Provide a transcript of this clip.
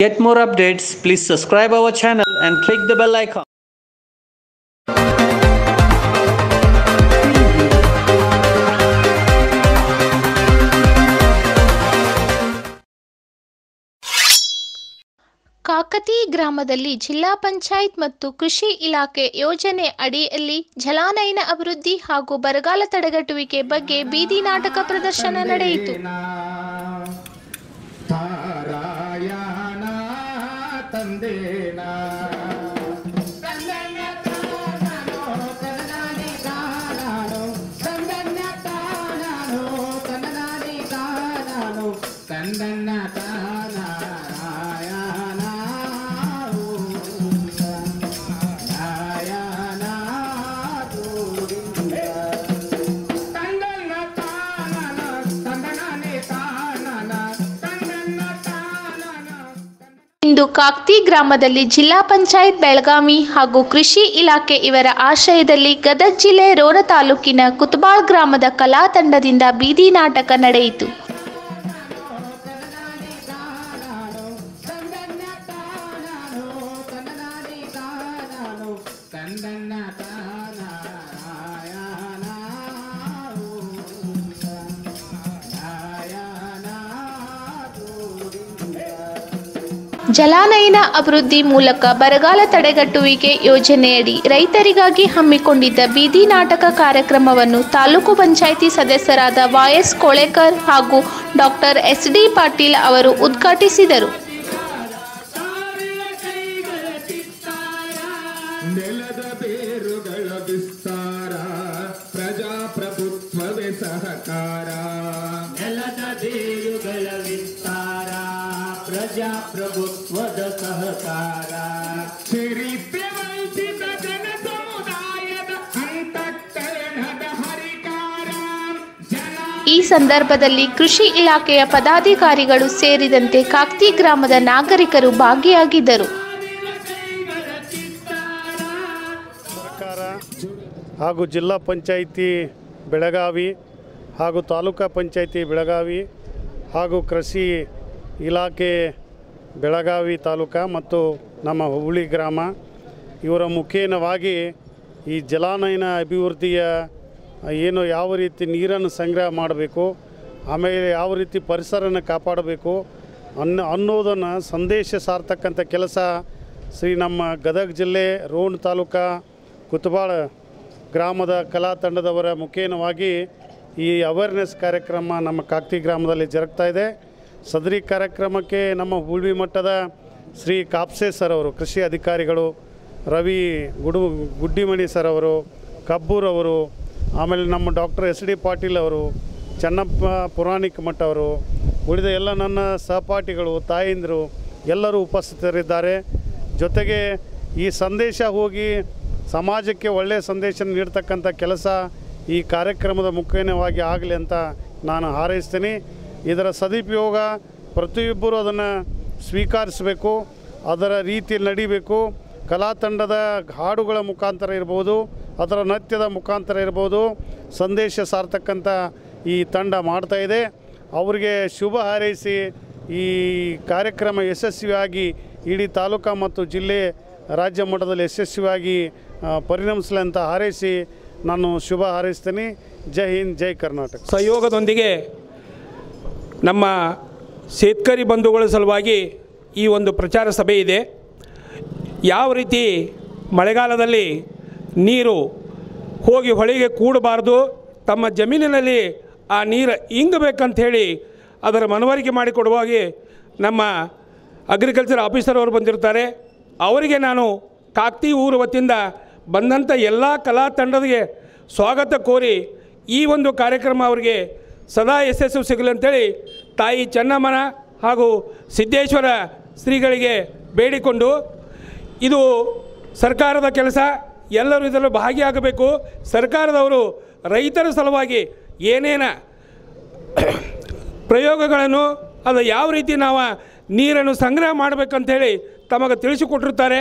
Get more updates, please subscribe our channel and click the bell icon. Kakati ಗ್ರಾಮದಲ್ಲಿ ಜಿಲ್ಲಾ ಪಂಚಾಯತ್ ಮತ್ತು ಕೃಷಿ ಇಲಾಖೆ ಯೋಜನೆ ಅಡಿಯಲ್ಲಿ ಜಲಾನಯನ ಅಭಿವೃದ್ಧಿ ಹಾಗೂ ಬರಗಾಲ ತಡೆಗಟ್ಟುವಿಕೆ ಬಗ್ಗೆ ಬೀದಿ ನಾಟಕ ಪ್ರದರ್ಶನ ನಡೆಯಿತು வந்தேனா ಇಂದು ಕಾಕ್ತಿ ಗ್ರಾಮದಲ್ಲಿ ಜಿಲ್ಲಾ ಪಂಚಾಯತ್ ಬೆಳಗಾವಿ ಹಾಗೂ ಕೃಷಿ ಇಲಾಖೆ ಇವರ ಆಶ್ರಯದಲ್ಲಿ ಗದಗ ಜಿಲ್ಲೆ ರೋಣ ತಾಲೂಕಿನ ಕುತಬಾಳ್ ಗ್ರಾಮದ ಕಲಾ ತಂಡದಿಂದ ಬೀದಿ ನಾಟಕ ನಡೆಯಿತು. ಜಲಾನಯನ ಅಭಿವೃದ್ಧಿ ಮೂಲಕ ಬರಗಾಲ ತಡೆಗಟ್ಟುವಿಕೆ ಯೋಜನೆಯಡಿ ರೈತರಿಗಾಗಿ ಹಮ್ಮಿಕೊಂಡಿದ್ದ ಬೀದಿ ನಾಟಕ ಕಾರ್ಯಕ್ರಮವನ್ನು ತಾಲೂಕು ಪಂಚಾಯಿತಿ ಸದಸ್ಯರಾದ ವಾಯಸ್ ಕೊಳೆಕರ್ ಹಾಗೂ ಡಾಕ್ಟರ್ ಎಸ್ ಡಿ ಪಾಟೀಲ್ ಅವರು ಉದ್ಘಾಟಿಸಿದರು. ಪ್ರಜಾಪ್ರಭುತ್ವವೇ ಸಹಕಾರ. ಪ್ರಜಾಪ್ರಭುತ್ವದ ಸಹಕಾರ. ಚರಿತ್ರೆ ವಂಚಿತ ಜನ ಸಮುದಾಯದ ಅಂತಃಕರಣದ ಹರಿಕಾರ. ಜನ ಈ ಸಂದರ್ಭದಲ್ಲಿ ಕೃಷಿ ಇಲಾಖೆಯ ಪದಾಧಿಕಾರಿಗಳು ಸೇರಿದಂತೆ ಕಾಕ್ತಿ ಗ್ರಾಮದ ನಾಗರಿಕರು ಭಾಗಿಯಾಗಿದ್ದರು. ಸರ್ಕಾರ ಹಾಗೂ ಜಿಲ್ಲಾ ಪಂಚಾಯಿತಿ ಬೆಳಗಾವಿ ಹಾಗೂ ತಾಲೂಕಾ ಪಂಚಾಯಿತಿ ಬೆಳಗಾವಿ ಹಾಗೂ ಕೃಷಿ ಇಲಾಖೆ ಬೆಳಗಾವಿ ತಾಲೂಕು ಮತ್ತು ನಮ್ಮ ಹುಬ್ಬಳ್ಳಿ ಗ್ರಾಮ, ಇವರ ಮುಖೇನವಾಗಿ ಈ ಜಲಾನಯನ ಅಭಿವೃದ್ಧಿಯ ಏನು ಯಾವ ರೀತಿ ನೀರನ್ನು ಸಂಗ್ರಹ ಮಾಡಬೇಕು, ಆಮೇಲೆ ಯಾವ ರೀತಿ ಪರಿಸರನ ಕಾಪಾಡಬೇಕು ಅನ್ನೋ, ಅನ್ನೋದನ್ನು ಸಂದೇಶ ಸಾರ್ತಕ್ಕಂಥ ಕೆಲಸ ಶ್ರೀ ನಮ್ಮ ಗದಗ ಜಿಲ್ಲೆ ರೋಣ ತಾಲೂಕು ಕುತಬಾಳ ಗ್ರಾಮದ ಕಲಾ ತಂಡದವರ ಮುಖೇನವಾಗಿ ಈ ಅವೇರ್ನೆಸ್ ಕಾರ್ಯಕ್ರಮ ನಮ್ಮ ಕಾಕ್ತಿ ಗ್ರಾಮದಲ್ಲಿ ಜರುಗ್ತಾ ಇದೆ. ಸದರಿ ಕಾರ್ಯಕ್ರಮಕ್ಕೆ ನಮ್ಮ ಉಳ್ವಿ ಮಟ್ಟದ ಶ್ರೀ ಕಾಪ್ಸೆ ಸರ್ ಅವರು, ಕೃಷಿ ಅಧಿಕಾರಿಗಳು, ರವಿ ಗುಡು, ಗುಡ್ಡಿಮಣಿ ಸರ್ ಅವರು ಕಬ್ಬೂರವರು ಆಮೇಲೆ ನಮ್ಮ ಡಾಕ್ಟರ್ ಎಸ್ ಡಿ ಪಾಟೀಲ್ ಅವರು, ಚೆನ್ನಪ್ಪ ಪುರಾಣಿಕ ಮಠ ಅವರು, ಉಳಿದ ಎಲ್ಲ ನನ್ನ ಸಹಪಾಠಿಗಳು, ತಾಯಂದಿರು ಎಲ್ಲರೂ ಉಪಸ್ಥಿತರಿದ್ದಾರೆ. ಜೊತೆಗೆ ಈ ಸಂದೇಶ ಹೋಗಿ ಸಮಾಜಕ್ಕೆ ಒಳ್ಳೆಯ ಸಂದೇಶ ನೀಡ್ತಕ್ಕಂಥ ಕೆಲಸ ಈ ಕಾರ್ಯಕ್ರಮದ ಮುಖೇನವಾಗಿ ಆಗಲಿ ಅಂತ ನಾನು ಹಾರೈಸ್ತೀನಿ. ಇದರ ಸದುಪಯೋಗ ಪ್ರತಿಯೊಬ್ಬರು ಅದನ್ನು ಸ್ವೀಕರಿಸಬೇಕು, ಅದರ ರೀತಿಯಲ್ಲಿ ನಡಿಬೇಕು. ಕಲಾ ತಂಡದ ಹಾಡುಗಳ ಮುಖಾಂತರ ಇರ್ಬೋದು, ಅದರ ನೃತ್ಯದ ಮುಖಾಂತರ ಇರ್ಬೋದು, ಸಂದೇಶ ಸಾರ್ತಕ್ಕಂಥ ಈ ತಂಡ ಮಾಡ್ತಾ ಇದೆ. ಅವರಿಗೆ ಶುಭ ಹಾರೈಸಿ ಈ ಕಾರ್ಯಕ್ರಮ ಯಶಸ್ವಿಯಾಗಿ ಇಡೀ ತಾಲೂಕಾ ಮತ್ತು ಜಿಲ್ಲೆ ರಾಜ್ಯ ಮಟ್ಟದಲ್ಲಿ ಯಶಸ್ವಿಯಾಗಿ ಪರಿಣಮಿಸಲಿ ಅಂತ ಹಾರೈಸಿ ನಾನು ಶುಭ ಹಾರೈಸ್ತೀನಿ. ಜೈ ಹಿಂದ್, ಜೈ ಕರ್ನಾಟಕ. ಸಹಯೋಗದೊಂದಿಗೆ ನಮ್ಮ ಸೇತ್ಕರಿ ಬಂಧುಗಳ ಸಲುವಾಗಿ ಈ ಒಂದು ಪ್ರಚಾರ ಸಭೆ ಇದೆ. ಯಾವ ರೀತಿ ಮಳೆಗಾಲದಲ್ಲಿ ನೀರು ಹೋಗಿ ಹೊಳೆಗೆ ಕೂಡಬಾರ್ದು, ತಮ್ಮ ಜಮೀನಿನಲ್ಲಿ ಆ ನೀರು ಇಂಗಬೇಕಂತ ಹೇಳಿ ಅದರ ಮನವರಿಕೆ ಮಾಡಿಕೊಡುವಾಗಿ ನಮ್ಮ ಅಗ್ರಿಕಲ್ಚರ್ ಆಫೀಸರ್ ಅವರು ಬಂದಿರ್ತಾರೆ ಅವರಿಗೆ ನಾನು ಕಾಕ್ತಿ ಊರು ವತಿಯಿಂದ ಬಂದಂಥ ಎಲ್ಲ ಕಲಾ ತಂಡದಿಗೆ ಸ್ವಾಗತ ಕೋರಿ ಈ ಒಂದು ಕಾರ್ಯಕ್ರಮ ಅವರಿಗೆ ಸದಾ ಯಶಸ್ಸು ಸಿಗಲಿ ಅಂತೇಳಿ ತಾಯಿ ಚೆನ್ನಮ್ಮನ ಹಾಗೂ ಸಿದ್ದೇಶ್ವರ ಶ್ರೀಗಳಿಗೆ ಬೇಡಿಕೊಂಡು ಇದು ಸರ್ಕಾರದ ಕೆಲಸ. ಎಲ್ಲರೂ ಇದರಲ್ಲಿ ಭಾಗಿಯಾಗಬೇಕು. ಸರ್ಕಾರದವರು ರೈತರ ಸಲುವಾಗಿ ಏನೇನ ಪ್ರಯೋಗಗಳನ್ನು, ಅದು ಯಾವ ರೀತಿ ನಾವು ನೀರನ್ನು ಸಂಗ್ರಹ ಮಾಡಬೇಕಂತೇಳಿ ತಮಗೆ ತಿಳಿಸಿಕೊಟ್ಟಿರ್ತಾರೆ